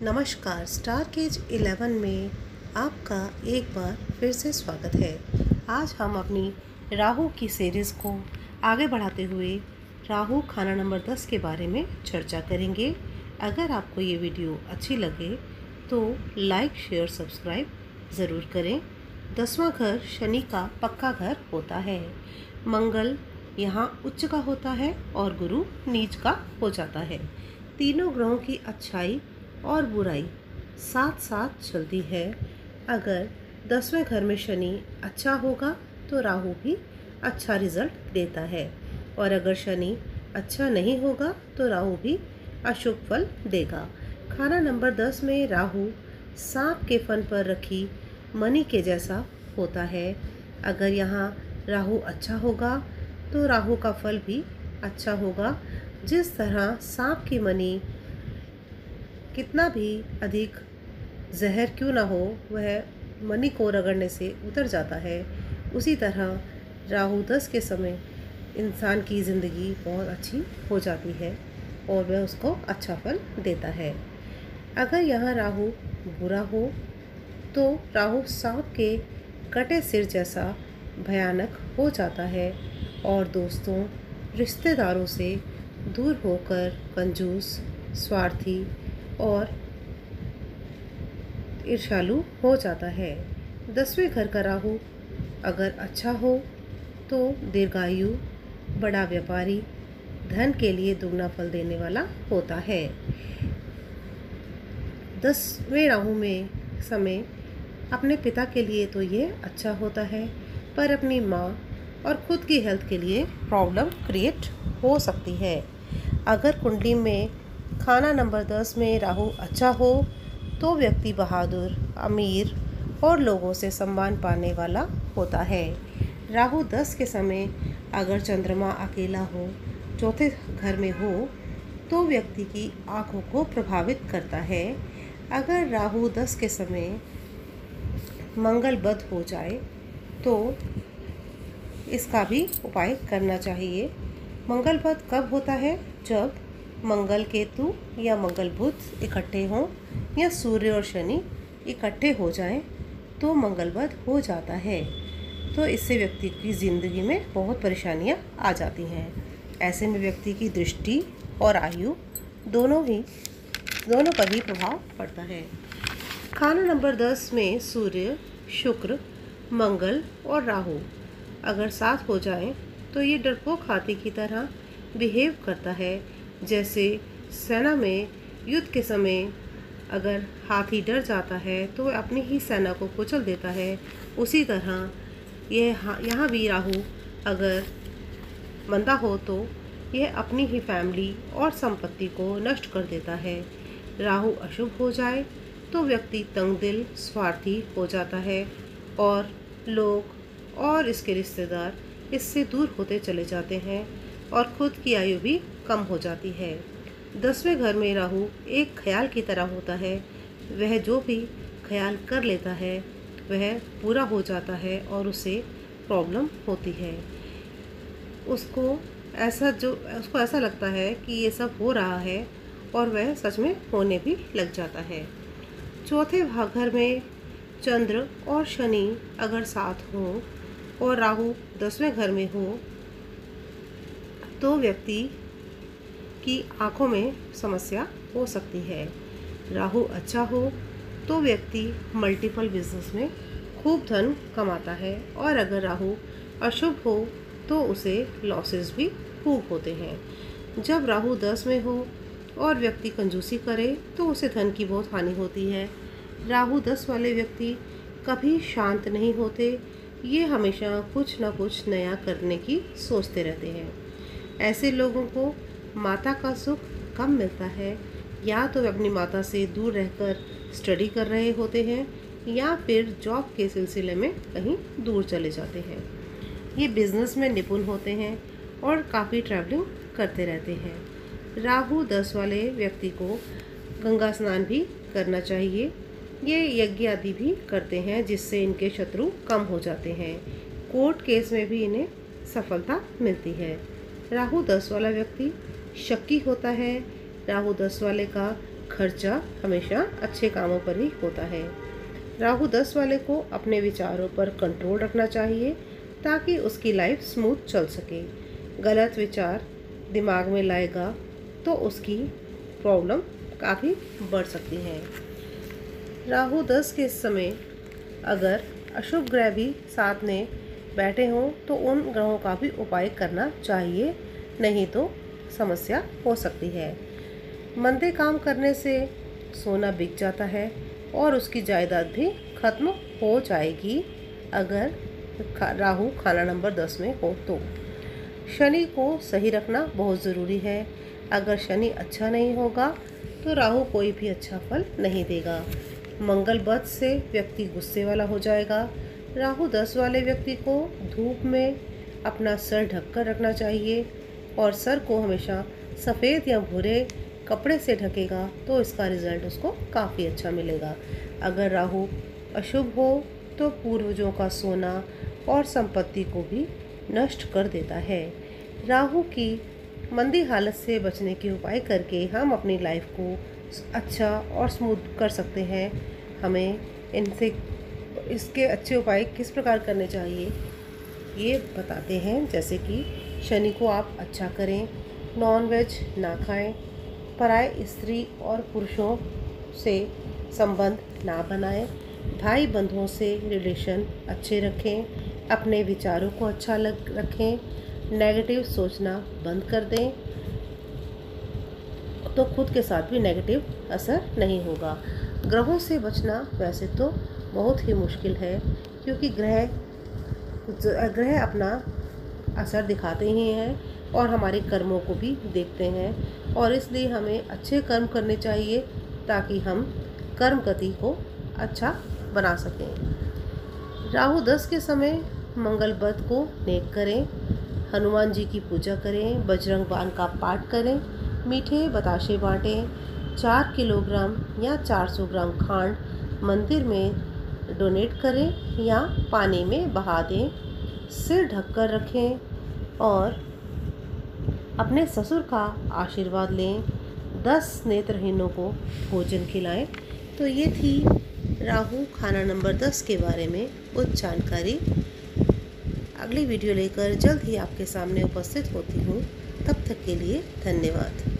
नमस्कार star cage 11 में आपका एक बार फिर से स्वागत है। आज हम अपनी राहु की सीरीज़ को आगे बढ़ाते हुए राहु खाना नंबर 10 के बारे में चर्चा करेंगे। अगर आपको ये वीडियो अच्छी लगे तो लाइक शेयर सब्सक्राइब ज़रूर करें। दसवां घर शनि का पक्का घर होता है। मंगल यहाँ उच्च का होता है और गुरु नीच का हो जाता है। तीनों ग्रहों की अच्छाई और बुराई साथ साथ चलती है। अगर दसवें घर में शनि अच्छा होगा तो राहु भी अच्छा रिज़ल्ट देता है। और अगर शनि अच्छा नहीं होगा तो राहु भी अशुभ फल देगा। खाना नंबर दस में राहु सांप के फन पर रखी मनी के जैसा होता है। अगर यहाँ राहु अच्छा होगा तो राहु का फल भी अच्छा होगा। जिस तरह सांप की मनी कितना भी अधिक जहर क्यों ना हो, वह मनी को रगड़ने से उतर जाता है। उसी तरह राहु दस के समय इंसान की ज़िंदगी बहुत अच्छी हो जाती है और वह उसको अच्छा फल देता है। अगर यहाँ राहु बुरा हो तो राहु सांप के कटे सिर जैसा भयानक हो जाता है और दोस्तों, रिश्तेदारों से दूर होकर कंजूस, स्वार्थी और ईर्षालु हो जाता है। दसवें घर का राहु अगर अच्छा हो तो दीर्घायु, बड़ा व्यापारी, धन के लिए दुगना फल देने वाला होता है। दसवें राहु में समय अपने पिता के लिए तो ये अच्छा होता है, पर अपनी माँ और खुद की हेल्थ के लिए प्रॉब्लम क्रिएट हो सकती है। अगर कुंडली में खाना नंबर दस में राहु अच्छा हो तो व्यक्ति बहादुर, अमीर और लोगों से सम्मान पाने वाला होता है। राहु दस के समय अगर चंद्रमा अकेला हो, चौथे घर में हो तो व्यक्ति की आँखों को प्रभावित करता है। अगर राहु दस के समय मंगल बद हो जाए तो इसका भी उपाय करना चाहिए। मंगल बद कब होता है? जब मंगल केतु या मंगल बुध इकट्ठे हों या सूर्य और शनि इकट्ठे हो जाएँ तो मंगलवध हो जाता है। तो इससे व्यक्ति की ज़िंदगी में बहुत परेशानियाँ आ जाती हैं। ऐसे में व्यक्ति की दृष्टि और आयु दोनों ही, दोनों पर ही प्रभाव पड़ता है। खाना नंबर दस में सूर्य, शुक्र, मंगल और राहु अगर साथ हो जाएँ तो ये डरपोक हाथी की तरह बिहेव करता है। जैसे सेना में युद्ध के समय अगर हाथी डर जाता है तो वह अपनी ही सेना को कुचल देता है। उसी तरह यह यहाँ भी राहु अगर मंदा हो तो यह अपनी ही फैमिली और संपत्ति को नष्ट कर देता है। राहु अशुभ हो जाए तो व्यक्ति तंग दिल स्वार्थी हो जाता है और लोग और इसके रिश्तेदार इससे दूर होते चले जाते हैं। और खुद की आयु भी कम हो जाती है। दसवें घर में राहु एक ख्याल की तरह होता है। वह जो भी ख्याल कर लेता है, वह पूरा हो जाता है और उसे प्रॉब्लम होती है। उसको ऐसा जो, उसको ऐसा लगता है कि ये सब हो रहा है और वह सच में होने भी लग जाता है। चौथे घर में चंद्र और शनि अगर साथ हों और राहु दसवें घर में हो तो व्यक्ति की आँखों में समस्या हो सकती है। राहु अच्छा हो तो व्यक्ति मल्टीपल बिज़नेस में खूब धन कमाता है और अगर राहु अशुभ हो तो उसे लॉसेस भी खूब होते हैं। जब राहु दस में हो और व्यक्ति कंजूसी करे तो उसे धन की बहुत हानि होती है। राहु दस वाले व्यक्ति कभी शांत नहीं होते। ये हमेशा कुछ ना कुछ नया करने की सोचते रहते हैं। ऐसे लोगों को माता का सुख कम मिलता है। या तो वे अपनी माता से दूर रहकर स्टडी कर रहे होते हैं, या फिर जॉब के सिलसिले में कहीं दूर चले जाते हैं। ये बिज़नेस में निपुण होते हैं और काफ़ी ट्रैवलिंग करते रहते हैं। राहु दस वाले व्यक्ति को गंगा स्नान भी करना चाहिए। ये यज्ञ आदि भी करते हैं, जिससे इनके शत्रु कम हो जाते हैं। कोर्ट केस में भी इन्हें सफलता मिलती है। राहु दस वाला व्यक्ति शक्की होता है। राहु दस वाले का खर्चा हमेशा अच्छे कामों पर ही होता है। राहु दस वाले को अपने विचारों पर कंट्रोल रखना चाहिए, ताकि उसकी लाइफ स्मूथ चल सके। गलत विचार दिमाग में लाएगा तो उसकी प्रॉब्लम काफ़ी बढ़ सकती है। राहु दस के समय अगर अशुभ ग्रह भी साथ में बैठे हों तो उन ग्रहों का भी उपाय करना चाहिए, नहीं तो समस्या हो सकती है। मंदे काम करने से सोना बिक जाता है और उसकी जायदाद भी खत्म हो जाएगी, अगर राहु खाना नंबर दस में हो तो। शनि को सही रखना बहुत ज़रूरी है। अगर शनि अच्छा नहीं होगा तो राहु कोई भी अच्छा फल नहीं देगा। मंगल बद से व्यक्ति गुस्से वाला हो जाएगा। राहु दस वाले व्यक्ति को धूप में अपना सर ढककर रखना चाहिए और सर को हमेशा सफ़ेद या भूरे कपड़े से ढकेगा तो इसका रिज़ल्ट उसको काफ़ी अच्छा मिलेगा। अगर राहु अशुभ हो तो पूर्वजों का सोना और संपत्ति को भी नष्ट कर देता है। राहु की मंदी हालत से बचने के उपाय करके हम अपनी लाइफ को अच्छा और स्मूथ कर सकते हैं। हमें इनसे इसके अच्छे उपाय किस प्रकार करने चाहिए? ये बताते हैं, जैसे कि शनि को आप अच्छा करें नॉन वेज ना खाएँ, पराय स्त्री और पुरुषों से संबंध ना बनाएँ भाई बंधुओं से रिलेशन अच्छे रखें, अपने विचारों को अच्छा लग, रखें नेगेटिव सोचना बंद कर दें तो खुद के साथ भी नेगेटिव असर नहीं होगा। ग्रहों से बचना वैसे तो बहुत ही मुश्किल है, क्योंकि ग्रह ग्रह अपना असर दिखाते ही हैं और हमारे कर्मों को भी देखते हैं और इसलिए हमें अच्छे कर्म करने चाहिए ताकि हम कर्म गति को अच्छा बना सकें। राहु दस के समय मंगल व्रत को नेक करें, हनुमान जी की पूजा करें, बजरंग बाण का पाठ करें, मीठे बताशे बाँटें, चार किलोग्राम या चार सौ ग्राम खांड मंदिर में डोनेट करें या पानी में बहा दें, सिर ढककर रखें और अपने ससुर का आशीर्वाद लें। दस नेत्रहीनों को भोजन खिलाएँ। तो ये थी राहु खाना नंबर दस के बारे में कुछ जानकारी। अगली वीडियो लेकर जल्द ही आपके सामने उपस्थित होती हूँ। तब तक के लिए धन्यवाद।